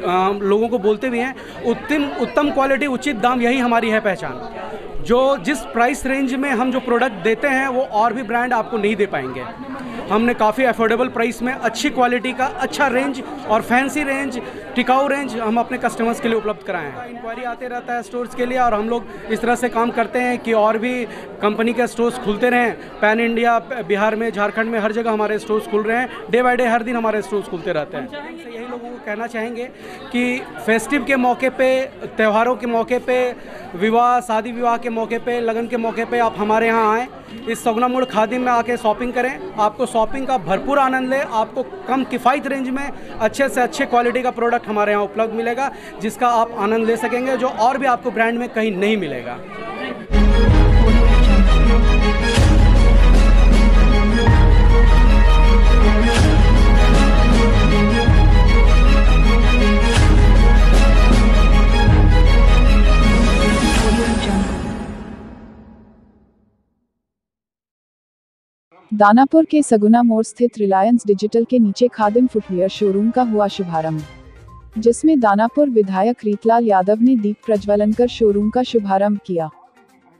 लोगों को बोलते भी हैं, उत्तम उत्तम क्वालिटी उचित दाम, यही हमारी है पहचान। जो जिस प्राइस रेंज में हम जो प्रोडक्ट देते हैं, वो और भी ब्रांड आपको नहीं दे पाएँगे। हमने काफ़ी अफोर्डेबल प्राइस में अच्छी क्वालिटी का अच्छा रेंज और फैंसी रेंज टिकाऊ रेंज हम अपने कस्टमर्स के लिए उपलब्ध कराए। हैं इंक्वायरी आते रहता है स्टोर्स के लिए और हम लोग इस तरह से काम करते हैं कि और भी कंपनी के स्टोर्स खुलते रहें। पैन इंडिया बिहार में झारखंड में हर जगह हमारे स्टोर्स खुल रहे हैं। डे बाई डे हर दिन हमारे स्टोर्स खुलते रहते हैं। तो यही लोगों को कहना चाहेंगे कि फेस्टिव के मौके पर त्यौहारों के मौके पर विवाह शादी विवाह के मौके पर लगन के मौके पर आप हमारे यहाँ आएँ। इस सगुना मोड़ खादिम में आके शॉपिंग करें। आपको शॉपिंग का भरपूर आनंद ले। आपको कम किफ़ायत रेंज में अच्छे से अच्छे क्वालिटी का प्रोडक्ट हमारे यहाँ उपलब्ध मिलेगा, जिसका आप आनंद ले सकेंगे, जो और भी आपको ब्रांड में कहीं नहीं मिलेगा। दानापुर के सगुना मोड़ स्थित रिलायंस डिजिटल के नीचे खादिम फुटवियर शोरूम का हुआ शुभारंभ। जिसमें दानापुर विधायक रीतलाल यादव ने दीप प्रज्वलन कर शोरूम का शुभारंभ किया।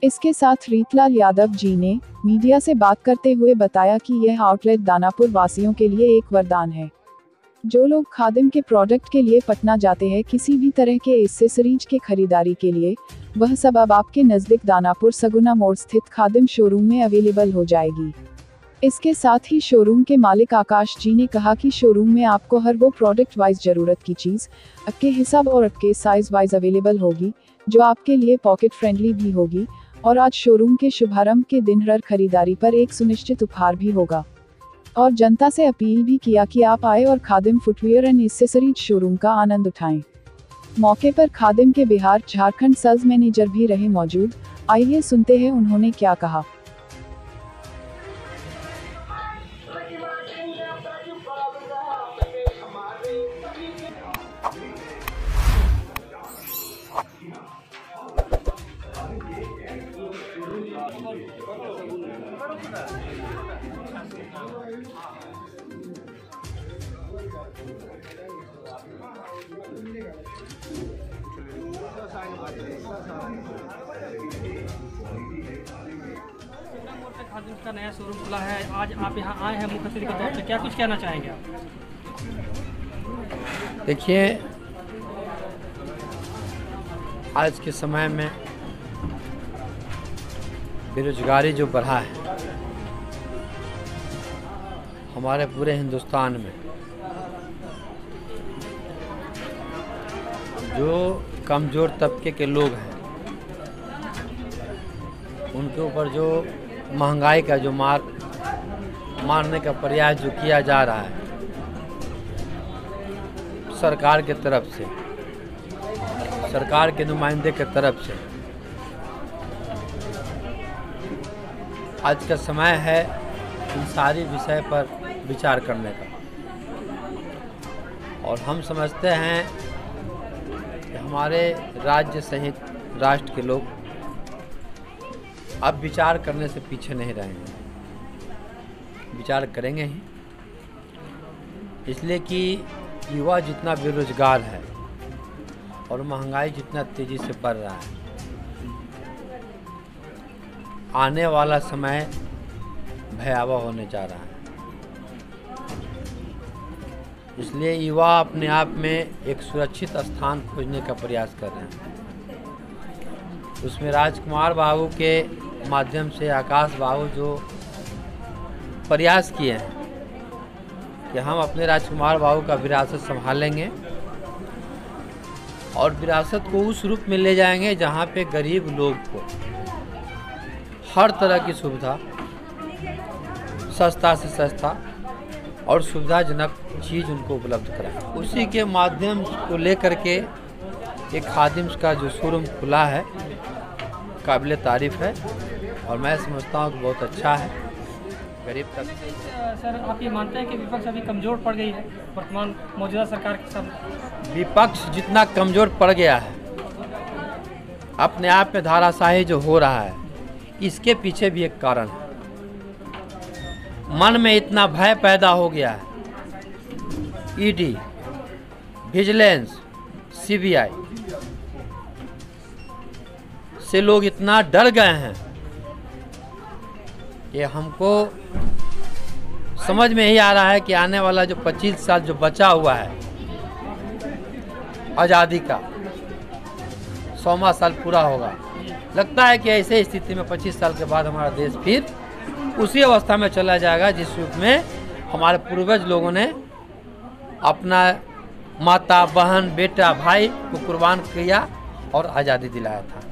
इसके साथ रीतलाल यादव जी ने मीडिया से बात करते हुए बताया कि यह आउटलेट दानापुर वासियों के लिए एक वरदान है। जो लोग खादिम के प्रोडक्ट के लिए पटना जाते हैं, किसी भी तरह के एसेसरीज के खरीदारी के लिए, वह सब अब आपके नज़दीक दानापुर सगुना मोड़ स्थित खादिम शोरूम में अवेलेबल हो जाएगी। इसके साथ ही शोरूम के मालिक आकाश जी ने कहा कि शोरूम में आपको हर वो प्रोडक्ट वाइज ज़रूरत की चीज़ आपके हिसाब और आपके साइज़ वाइज अवेलेबल होगी, जो आपके लिए पॉकेट फ्रेंडली भी होगी, और आज शोरूम के शुभारंभ के दिन हर खरीदारी पर एक सुनिश्चित उपहार भी होगा। और जनता से अपील भी किया कि आप आए और Khadim footwear and accessories showroom का आनंद उठाएँ। मौके पर खादिम के बिहार, झारखंड सेल्स मैनेजर भी रहे मौजूद। आइए सुनते हैं उन्होंने क्या कहा। खादिम का नया शोरूम खुला है। आज आप यहाँ आए हैं मुख्य के तौर पर क्या कुछ कहना चाहेंगे आप? देखिए आज के समय में बेरोजगारी जो बढ़ा है, हमारे पूरे हिंदुस्तान में, जो कमज़ोर तबके के लोग हैं, उनके ऊपर जो महँगाई का जो मार, मारने का प्रयास जो किया जा रहा है, सरकार के तरफ़ से सरकार के नुमाइंदे के तरफ़ से। आज का समय है इन सारी विषय पर विचार करने का। और हम समझते हैं कि हमारे राज्य सहित राष्ट्र के लोग अब विचार करने से पीछे नहीं रहेंगे विचार करेंगे ही। इसलिए कि युवा जितना बेरोजगार है और महँगाई जितना तेज़ी से बढ़ रहा है। आने वाला समय भयावह होने जा रहा है। इसलिए युवा अपने आप में एक सुरक्षित स्थान खोजने का प्रयास कर रहे हैं। उसमें राजकुमार बाबू के माध्यम से आकाश बाबू जो प्रयास किए हैं कि हम अपने राजकुमार बाबू का विरासत संभालेंगे। और विरासत को उस रूप में ले जाएँगे जहाँ पे गरीब लोग को हर तरह की सुविधा, सस्ता से सस्ता और सुविधाजनक चीज़ उनको उपलब्ध कराएँ। उसी के माध्यम को लेकर के एक खादिम्स का जो शोरूम खुला है, काबिल तारीफ़ है और मैं समझता हूँ कि बहुत अच्छा है। गरीब तक। सर आप ये मानते हैं कि विपक्ष अभी कमज़ोर पड़ गई है? वर्तमान मौजूदा सरकार के सामने। विपक्ष जितना कमज़ोर पड़ गया है अपने आप में धाराशाही जो हो रहा है इसके पीछे भी एक कारण है। मन में इतना भय पैदा हो गया है। ईडी विजिलेंस सीबीआई से लोग इतना डर गए हैं। कि हमको समझ में ही आ रहा है कि आने वाला जो 25 साल जो बचा हुआ है, आज़ादी का, सौवा साल पूरा होगा। लगता है कि ऐसे स्थिति में 25 साल के बाद हमारा देश फिर उसी अवस्था में चला जाएगा, जिस रूप में हमारे पूर्वज लोगों ने अपना माता, बहन, बेटा, भाई को कुर्बान किया और आज़ादी दिलाया था।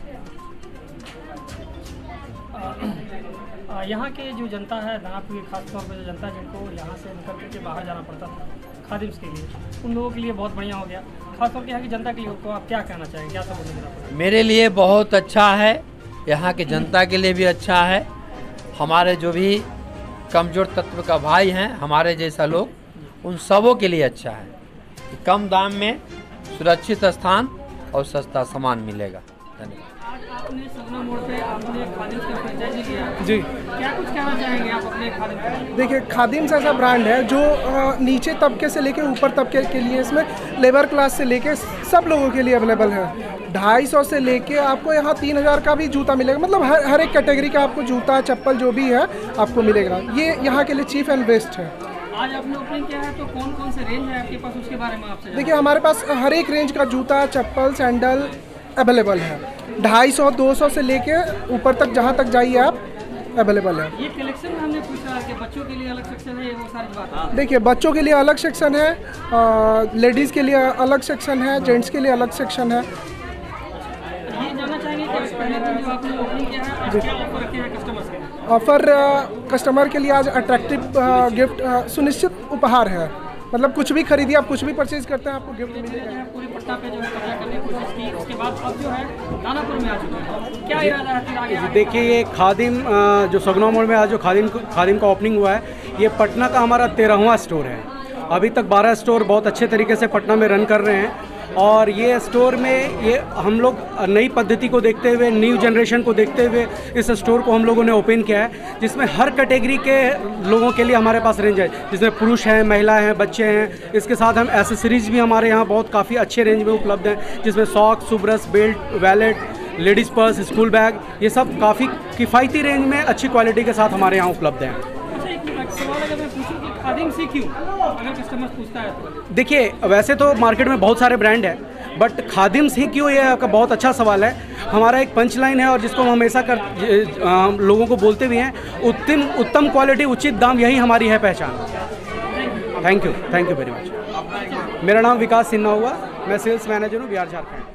यहाँ के जो जनता है दानापुर की खास तौर पर जो जनता है, जिनको यहाँ से निकल करके बाहर जाना पड़ता था खादिम्स के लिए, उन लोगों के लिए बहुत बढ़िया हो गया। खास तौर पर यहाँ की जनता के लिए तो आप क्या कहना चाहेंगे? क्या सब देना मेरे लिए बहुत अच्छा है, यहाँ की जनता के लिए भी अच्छा है। हमारे जो भी कमज़ोर तत्व का भाई हैं, हमारे जैसा लोग, उन सबों के लिए अच्छा है। कम दाम में सुरक्षित स्थान और सस्ता सामान मिलेगा। धन्यवाद। आपने सपना मोड़ पे आपने खादिम्स का फ्रेंचाइजी लिया जी। क्या कुछ कहना चाहेंगे आप अपने खादिम देखिए खादिम्स ऐसा ब्रांड है जो नीचे तबके से लेके ऊपर तबके के लिए इसमें लेबर क्लास से लेके सब लोगों के लिए अवेलेबल है। ढाई सौ से लेके आपको यहाँ तीन हज़ार का भी जूता मिलेगा। मतलब हर हर एक कैटेगरी का आपको जूता चप्पल जो भी है आपको मिलेगा। ये यहाँ के लिए चीफ एंड बेस्ट है। आज आपने ओपनिंग किया है तो कौन कौन से रेंज है आपके पास उसके बारे में आपसे देखिए हमारे पास हर एक रेंज का जूता चप्पल सैंडल अवेलेबल है। ढाई सौ दो सौ से लेके ऊपर तक जहाँ तक जाइए आप अवेलेबल है। ये कलेक्शन हमने पूछा कि बच्चों के लिए अलग सेक्शन है ये वो सारी बात। देखिए बच्चों के लिए अलग सेक्शन है लेडीज़ के लिए अलग सेक्शन है जेंट्स के लिए अलग सेक्शन है। ये चाहेंगे कि पहले दिन जो आपने ओपनिंग किया है आज क्या ऑफ़र रखे हैं कस्टमर्स के ऑफ़र कस्टमर के लिए आज अट्रैक्टिव गिफ्ट सुनिश्चित उपहार है। मतलब कुछ भी खरीदिए आप कुछ भी परचेज करते हैं आपको गिफ्ट मिलेगा। पूरी पट्टा पे जो है कब्जा करने की कोशिश की। उसके बाद अब जो है दानापुर में आ चुके हैं। क्या इरादा है आगे आगे देखिए ये खादिम जो सगनौ मोड़ में आज जो खादिम खादिम का ओपनिंग हुआ है ये पटना का हमारा तेरहवा स्टोर है। अभी तक 12 स्टोर बहुत अच्छे तरीके से पटना में रन कर रहे हैं। और ये स्टोर में ये हम लोग नई पद्धति को देखते हुए न्यू जनरेशन को देखते हुए इस स्टोर को हम लोगों ने ओपन किया है, जिसमें हर कैटेगरी के लोगों के लिए हमारे पास रेंज है। जिसमें पुरुष हैं, महिला हैं, बच्चे हैं, इसके साथ हम एसेसरीज भी हमारे यहाँ बहुत काफ़ी अच्छे रेंज में उपलब्ध हैं, जिसमें socks सुब्रस belt wallet ladies purse school bag ये सब काफ़ी किफ़ायती रेंज में अच्छी क्वालिटी के साथ हमारे यहाँ उपलब्ध हैं अच्छा एक एक सवाल अगर मैं से तो। देखिए, वैसे तो मार्केट में बहुत सारे ब्रांड हैं बट खादिम्स ही क्यों ये आपका बहुत अच्छा सवाल है। हमारा एक पंच लाइन है और जिसको हम हमेशा कर हम लोगों को बोलते भी हैं, उत्तम उत्तम क्वालिटी उचित दाम, यही हमारी है पहचान। Thank you thank you very much मेरा नाम विकास सिन्हा हुआ, मैं सेल्स मैनेजर हूँ, बिहार झारखंड।